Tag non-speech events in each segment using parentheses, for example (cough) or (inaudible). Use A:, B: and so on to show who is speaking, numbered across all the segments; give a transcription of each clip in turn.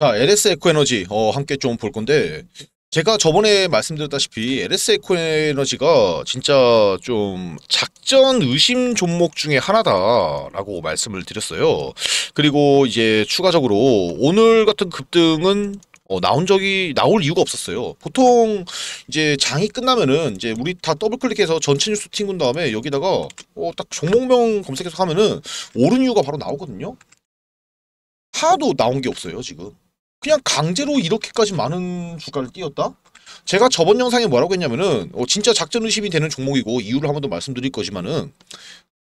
A: 자, LS 에코에너지 어, 함께 좀 볼 건데 제가 저번에 말씀드렸다시피 LS 에코에너지가 진짜 좀 작전 의심 종목 중에 하나다라고 말씀을 드렸어요. 그리고 이제 추가적으로 오늘 같은 급등은 어, 나온 적이 나올 이유가 없었어요. 보통 이제 장이 끝나면은 이제 우리 다 더블 클릭해서 전체 뉴스 튕군 다음에 여기다가 어, 딱 종목명 검색해서 하면은 오른 이유가 바로 나오거든요. 하나도 나온 게 없어요 지금. 그냥 강제로 이렇게까지 많은 주가를 띄웠다? 제가 저번 영상에 뭐라고 했냐면은 어, 진짜 작전 의심이 되는 종목이고 이유를 한 번 더 말씀드릴 거지만은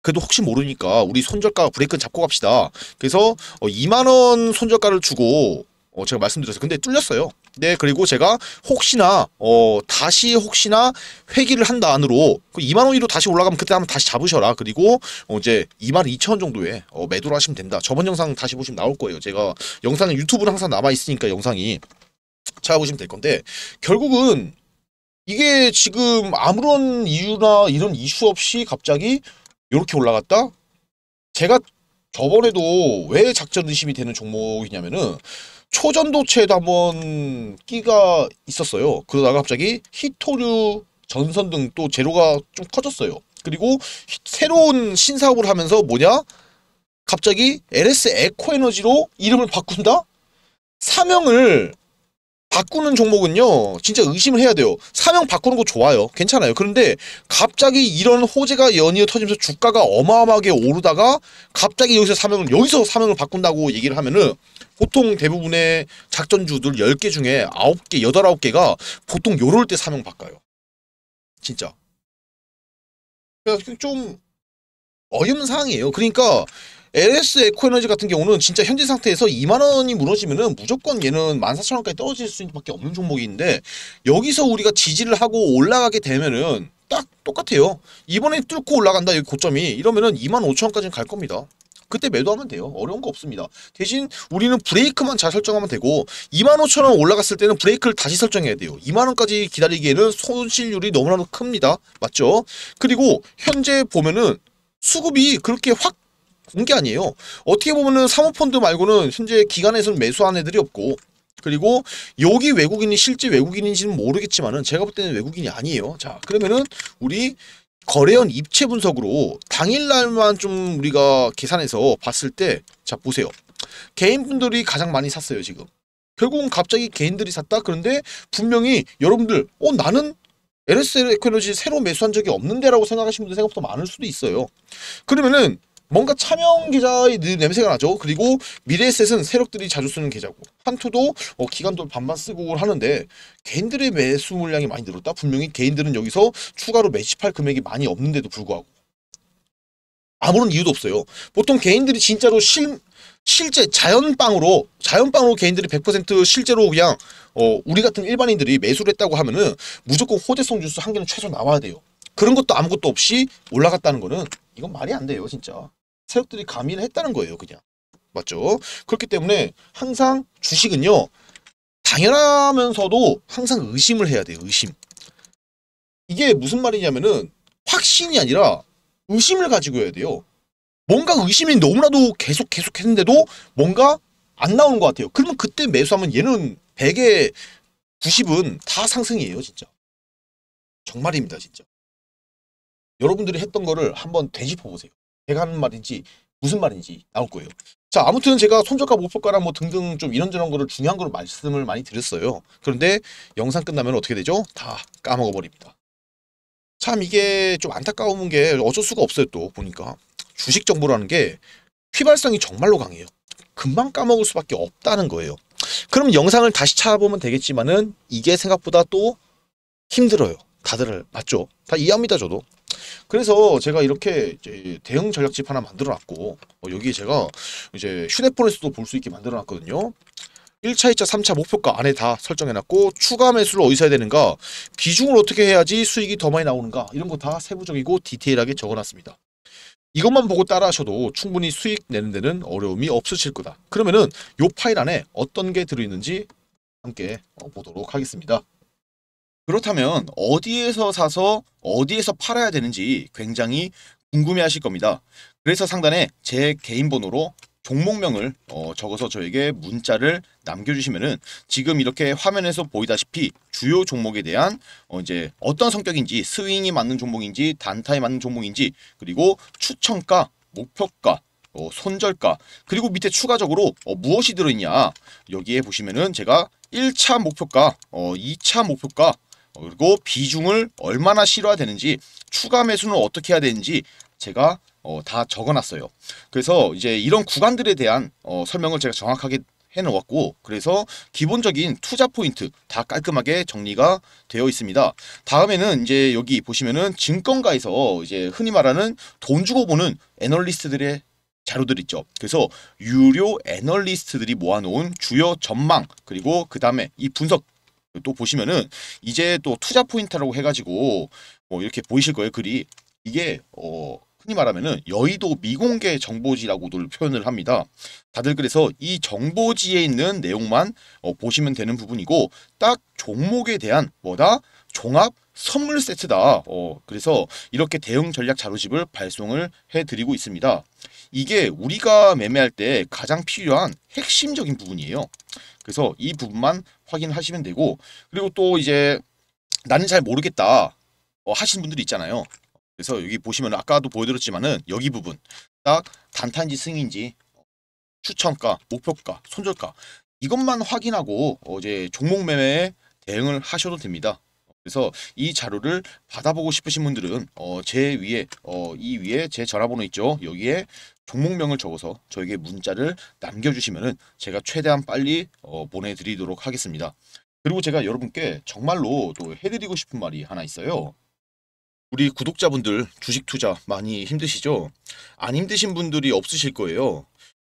A: 그래도 혹시 모르니까 우리 손절가 브레이크 잡고 갑시다. 그래서 어, 2만 원 손절가를 주고 어, 제가 말씀드렸어요. 근데 뚫렸어요. 네, 그리고 제가 혹시나 어, 다시 혹시나 회기를 한다 안으로 그 2만 원으로 다시 올라가면 그때 한번 다시 잡으셔라. 그리고 어, 이제 2만 2천 원 정도에 어, 매도를 하시면 됩니다. 저번 영상 다시 보시면 나올 거예요. 제가 영상은 유튜브는 항상 남아 있으니까 영상이 찾아보시면 될 건데 결국은 이게 지금 아무런 이유나 이런 이슈 없이 갑자기 이렇게 올라갔다? 제가 저번에도 왜 작전 의심이 되는 종목이냐면은 초전도체에도 한번 끼가 있었어요. 그러다가 갑자기 히토류 전선 등또 재료가 좀 커졌어요. 그리고 히- 새로운 신사업을 하면서 뭐냐? 갑자기 LS 에코에너지로 이름을 바꾼다? 사명을 바꾸는 종목은요, 진짜 의심을 해야 돼요. 사명 바꾸는 거 좋아요. 괜찮아요. 그런데 갑자기 이런 호재가 연이어 터지면서 주가가 어마어마하게 오르다가 갑자기 여기서 사명을, 여기서 사명을 바꾼다고 얘기를 하면은 보통 대부분의 작전주들 10개 중에 9개, 8, 9개가 보통 요럴 때 사명 바꿔요. 진짜. 그러니까 좀 어이없는 상황이에요. 그러니까 LS 에코에너지 같은 경우는 진짜 현재 상태에서 2만 원이 무너지면은 무조건 얘는 14,000원까지 떨어질 수밖에 없는 종목인데 여기서 우리가 지지를 하고 올라가게 되면은 딱 똑같아요. 이번에 뚫고 올라간다 여기 고점이 이러면은 2만 5천원까지는 갈 겁니다. 그때 매도하면 돼요. 어려운 거 없습니다. 대신 우리는 브레이크만 잘 설정하면 되고 2만 5천 원 올라갔을 때는 브레이크를 다시 설정해야 돼요. 2만 원까지 기다리기에는 손실률이 너무나도 큽니다. 맞죠? 그리고 현재 보면은 수급이 그렇게 확 온게 아니에요. 어떻게 보면은 사모펀드 말고는 현재 기관에서는 매수한 애들이 없고 그리고 여기 외국인이 실제 외국인인지는 모르겠지만은 제가 볼 때는 외국인이 아니에요. 자 그러면은 우리 거래원 입체 분석으로 당일날만 좀 우리가 계산해서 봤을 때 자 보세요. 개인분들이 가장 많이 샀어요 지금. 결국은 갑자기 개인들이 샀다. 그런데 분명히 여러분들 어 나는 LS 에코에너지 새로 매수한 적이 없는데 라고 생각하시는 분들 생각보다 많을 수도 있어요. 그러면은 뭔가 차명 계좌의 느- 냄새가 나죠. 그리고 미래에셋은 세력들이 자주 쓰는 계좌고 한투도 어, 기간도 반반 쓰고 하는데 개인들의 매수 물량이 많이 늘었다. 분명히 개인들은 여기서 추가로 매집할 금액이 많이 없는데도 불구하고 아무런 이유도 없어요. 보통 개인들이 진짜로 실 실제 자연빵으로 자연빵으로 개인들이 100% 실제로 그냥 어, 우리 같은 일반인들이 매수를 했다고 하면은 무조건 호재성 주스 한 개는 최소 나와야 돼요. 그런 것도 아무것도 없이 올라갔다는 거는 이건 말이 안 돼요, 진짜. 세력들이 가미를 했다는 거예요, 그냥. 맞죠? 그렇기 때문에 항상 주식은요, 당연하면서도 항상 의심을 해야 돼요, 의심. 이게 무슨 말이냐면은 확신이 아니라 의심을 가지고 해야 돼요. 뭔가 의심이 너무나도 계속 계속 했는데도 뭔가 안 나오는 것 같아요. 그러면 그때 매수하면 얘는 100에 90은 다 상승이에요, 진짜. 정말입니다, 진짜. 여러분들이 했던 거를 한번 되짚어 보세요. 제가 하는 말인지 무슨 말인지 나올 거예요. 자, 아무튼 제가 손절가 목표가랑 뭐 등등 좀 이런저런 거를 중요한 거를 말씀을 많이 드렸어요. 그런데 영상 끝나면 어떻게 되죠? 다 까먹어 버립니다. 참 이게 좀 안타까운 게 어쩔 수가 없어요, 또 보니까. 주식 정보라는 게 휘발성이 정말로 강해요. 금방 까먹을 수밖에 없다는 거예요. 그럼 영상을 다시 찾아보면 되겠지만은 이게 생각보다 또 힘들어요. 다들 맞죠? 다 이해합니다, 저도. 그래서 제가 이렇게 대응 전략집 하나 만들어 놨고 어, 여기에 제가 이제 휴대폰에서도 볼 수 있게 만들어 놨거든요. 1차, 2차, 3차 목표가 안에 다 설정해 놨고 추가 매수를 어디서 해야 되는가 비중을 어떻게 해야지 수익이 더 많이 나오는가 이런 거 다 세부적이고 디테일하게 적어 놨습니다. 이것만 보고 따라 하셔도 충분히 수익 내는 데는 어려움이 없으실 거다. 그러면은 요 파일 안에 어떤 게 들어있는지 함께 어, 보도록 하겠습니다. 그렇다면 어디에서 사서 어디에서 팔아야 되는지 굉장히 궁금해 하실 겁니다. 그래서 상단에 제 개인 번호로 종목명을 어, 적어서 저에게 문자를 남겨주시면은 지금 이렇게 화면에서 보이다시피 주요 종목에 대한 어, 이제 어떤 성격인지 스윙이 맞는 종목인지 단타에 맞는 종목인지 그리고 추천가, 목표가, 어, 손절가 그리고 밑에 추가적으로 어, 무엇이 들어있냐 여기에 보시면은 제가 1차 목표가, 어, 2차 목표가 어, 그리고 비중을 얼마나 실어야 되는지 추가 매수는 어떻게 해야 되는지 제가 어, 다 적어놨어요. 그래서 이제 이런 구간들에 대한 어, 설명을 제가 정확하게 해놓았고 그래서 기본적인 투자 포인트 다 깔끔하게 정리가 되어 있습니다. 다음에는 이제 여기 보시면은 증권가에서 이제 흔히 말하는 돈 주고 보는 애널리스트들의 자료들 있죠. 그래서 유료 애널리스트들이 모아놓은 주요 전망 그리고 그 다음에 이 분석 또 보시면은 이제 또 투자 포인트라고 해가지고 뭐 이렇게 보이실 거예요 글이 이게 어 흔히 말하면은 여의도 미공개 정보지라고들 표현을 합니다. 다들 그래서 이 정보지에 있는 내용만 어, 보시면 되는 부분이고 딱 종목에 대한 뭐다 종합 선물 세트다. 어, 그래서 이렇게 대응 전략 자료집을 발송을 해드리고 있습니다. 이게 우리가 매매할 때 가장 필요한 핵심적인 부분이에요. 그래서 이 부분만 확인하시면 되고 그리고 또 이제 나는 잘 모르겠다 어, 하시는 분들이 있잖아요. 그래서 여기 보시면 아까도 보여드렸지만은 여기 부분 딱 단타인지 승인지 추천가, 목표가, 손절가 이것만 확인하고 어, 이제 종목 매매에 대응을 하셔도 됩니다. 그래서 이 자료를 받아보고 싶으신 분들은 어, 제 위에 어, 이 위에 제 전화번호 있죠. 여기에 종목명을 적어서 저에게 문자를 남겨주시면은 제가 최대한 빨리 어, 보내드리도록 하겠습니다. 그리고 제가 여러분께 정말로 또 해드리고 싶은 말이 하나 있어요. 우리 구독자분들 주식 투자 많이 힘드시죠? 안 힘드신 분들이 없으실 거예요.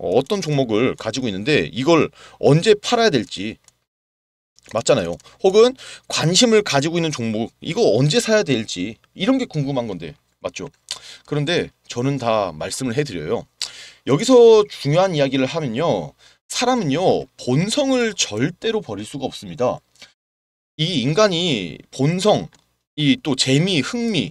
A: 어떤 종목을 가지고 있는데 이걸 언제 팔아야 될지 맞잖아요. 혹은 관심을 가지고 있는 종목 이거 언제 사야 될지 이런 게 궁금한 건데
B: 맞죠? 그런데 저는 다 말씀을 해드려요. 여기서 중요한 이야기를 하면요. 사람은요, 본성을 절대로 버릴 수가 없습니다. 이 인간이 본성, 이 또 재미, 흥미,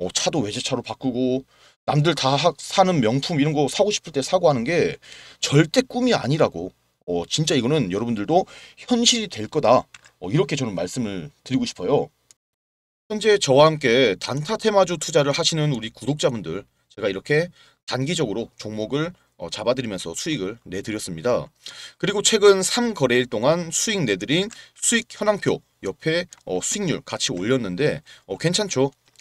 B: 어, 차도 외제차로 바꾸고 남들 다 사는 명품 이런 거 사고 싶을 때 사고 하는 게 절대 꿈이 아니라고 어, 진짜 이거는 여러분들도 현실이 될 거다 어, 이렇게 저는 말씀을 드리고 싶어요. 현재 저와 함께 단타 테마주 투자를 하시는 우리 구독자분들 제가 이렇게 단기적으로 종목을 어, 잡아드리면서 수익을 내드렸습니다. 그리고 최근 3거래일 동안 수익 내드린 수익 현황표 옆에 어, 수익률 같이 올렸는데 어, 괜찮죠?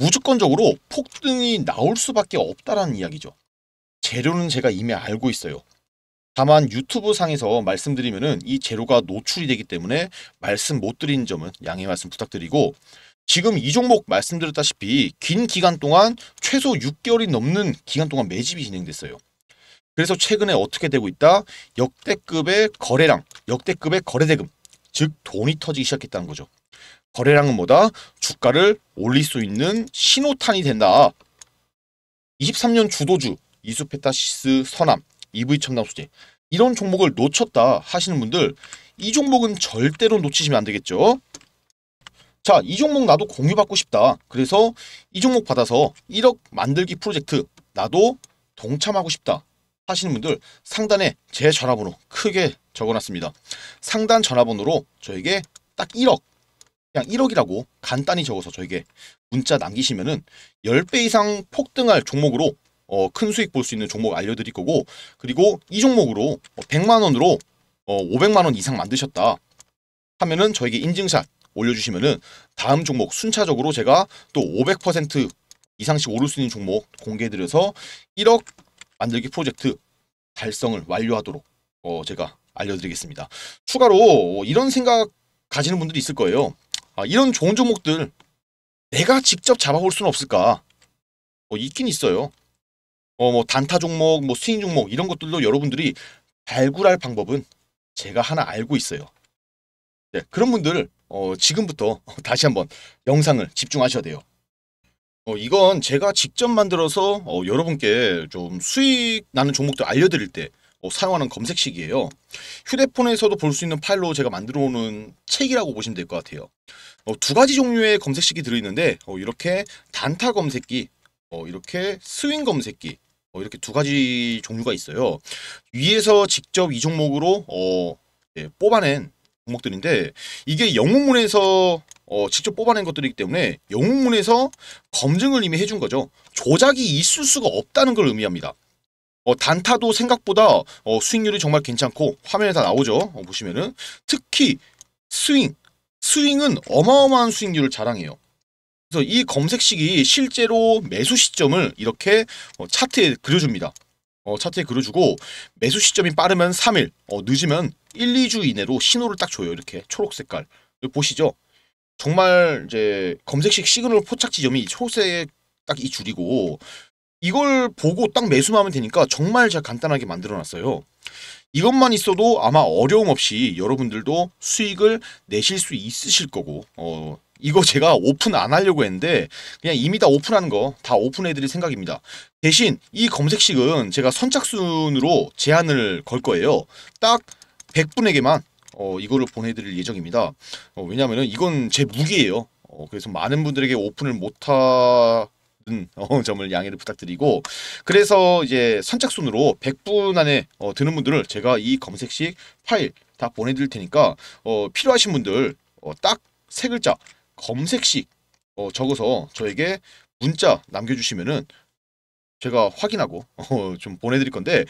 B: 무조건적으로 폭등이 나올 수밖에 없다라는 이야기죠. 재료는 제가 이미 알고 있어요. 다만 유튜브 상에서 말씀드리면은 이 재료가 노출이 되기 때문에 말씀 못 드린 점은 양해 말씀 부탁드리고 지금 이 종목 말씀드렸다시피 긴 기간 동안 최소 6개월이 넘는 기간 동안 매집이 진행됐어요. 그래서 최근에 어떻게 되고 있다? 역대급의 거래량, 역대급의 거래대금, 즉 돈이 터지기 시작했다는 거죠. 거래량은 뭐다? 주가를 올릴 수 있는 신호탄이 된다. 23년 주도주 이수페타시스 선암, EV 첨단 소재 이런 종목을 놓쳤다 하시는 분들 이 종목은 절대로 놓치시면 안 되겠죠. 자, 이 종목 나도 공유받고 싶다. 그래서 이 종목 받아서 1억 만들기 프로젝트 나도 동참하고 싶다. 하시는 분들 상단에 제 전화번호 크게 적어놨습니다. 상단 전화번호로 저에게 딱 1억 그냥 1억이라고 간단히 적어서 저에게 문자 남기시면은 10배 이상 폭등할 종목으로 어, 큰 수익 볼 수 있는 종목 알려드릴 거고 그리고 이 종목으로 100만 원으로 어, 500만 원 이상 만드셨다 하면은 저에게 인증샷 올려주시면은 다음 종목 순차적으로 제가 또 500% 이상씩 오를 수 있는 종목 공개해드려서 1억 만들기 프로젝트 달성을 완료하도록 어, 제가 알려드리겠습니다. 추가로 이런 생각 가지는 분들이 있을 거예요. 아, 이런 좋은 종목들 내가 직접 잡아볼 수는 없을까? 어, 있긴 있어요. 어, 뭐 단타 종목, 뭐 스윙 종목 이런 것들도 여러분들이 발굴할 방법은 제가 하나 알고 있어요. 네, 그런 분들 어, 지금부터 (laughs) 다시 한번 영상을 집중하셔야 돼요. 어, 이건 제가 직접 만들어서 어, 여러분께 좀 수익 나는 종목들 알려드릴 때 어, 사용하는 검색식이에요. 휴대폰에서도 볼 수 있는 파일로 제가 만들어 오는 책이라고 보시면 될 것 같아요. 어, 두 가지 종류의 검색식이 들어있는데 어, 이렇게 단타 검색기, 어, 이렇게 스윙 검색기 어, 이렇게 두 가지 종류가 있어요. 위에서 직접 이 종목으로 어, 예, 뽑아낸 종목들인데 이게 영웅문에서 어, 직접 뽑아낸 것들이기 때문에 영웅문에서 검증을 이미 해준 거죠. 조작이 있을 수가 없다는 걸 의미합니다. 어, 단타도 생각보다 어, 수익률이 정말 괜찮고 화면에 다 나오죠. 어, 보시면은 특히 스윙, 스윙은 어마어마한 수익률을 자랑해요. 그래서 이 검색식이 실제로 매수 시점을 이렇게 어, 차트에 그려줍니다. 어, 차트에 그려주고 매수 시점이 빠르면 3일, 어, 늦으면 1, 2주 이내로 신호를 딱 줘요. 이렇게 초록 색깔. 보시죠. 정말 이제 검색식 시그널 포착 지점이 초록색 딱 이 줄이고 이걸 보고 딱 매수만 하면 되니까 정말 잘 간단하게 만들어 놨어요. 이것만 있어도 아마 어려움 없이 여러분들도 수익을 내실 수 있으실 거고 어 이거 제가 오픈 안 하려고 했는데 그냥 이미 다 오픈하는 거 다 오픈해 드릴 생각입니다. 대신 이 검색식은 제가 선착순으로 제한을 걸 거예요. 딱 100분에게만 어, 이거를 보내드릴 예정입니다. 어, 왜냐하면 이건 제 무기예요. 어, 그래서 많은 분들에게 오픈을 못하 어, 점을 양해를 부탁드리고 그래서 이제 선착순으로 100분 안에 어, 드는 분들을 제가 이 검색식 파일 다 보내드릴 테니까 어, 필요하신 분들 어, 딱 세 글자 검색식 어, 적어서 저에게 문자 남겨주시면은 제가 확인하고 어, 좀 보내드릴 건데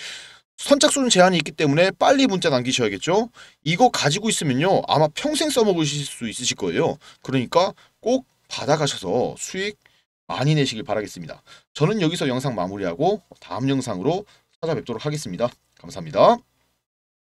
B: 선착순 제한이 있기 때문에 빨리 문자 남기셔야겠죠. 이거 가지고 있으면요 아마 평생 써먹으실 수 있으실 거예요. 그러니까 꼭 받아가셔서 수익 많이 내시길 바라겠습니다. 저는 여기서 영상 마무리하고 다음 영상으로 찾아뵙도록 하겠습니다. 감사합니다.